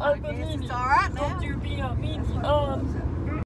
I guess Albernini. it's all right now. Don't you be a meanie. Um,